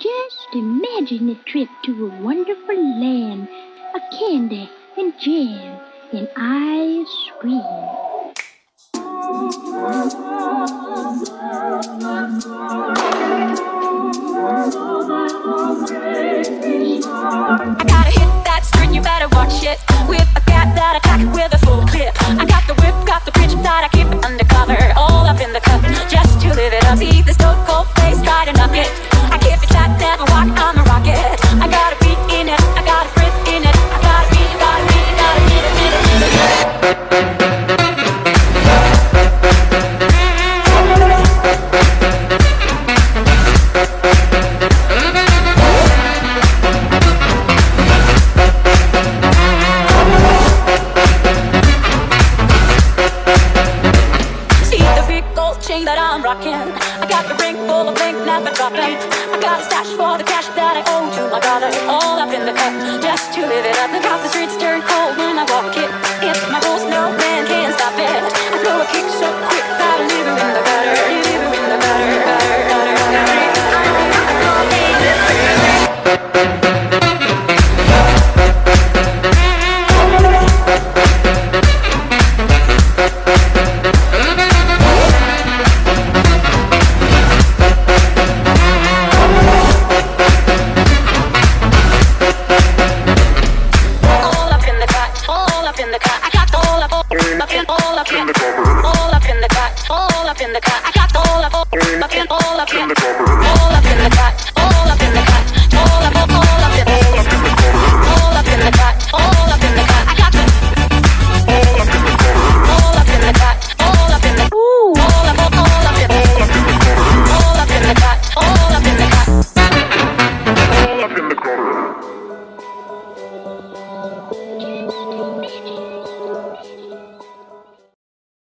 Just imagine a trip to a wonderful land of candy and jam and ice cream. I gotta hit that string, you better watch it. With a cat that I attack with a full clip. I got the whip, got the bridge that I keep it undercover. All up in the cup, just to live it up. See this dope cold I'm rocking. I got the ring full of bling, never dropping. I got a stash for the cash that I owe to my brother. All up in the cup, just to live it up. The got the streets turn cold when I walk it. all up in, all up in, all up in the cut, all up in the cut. I got all up, all up in, all up in, all up in the cut.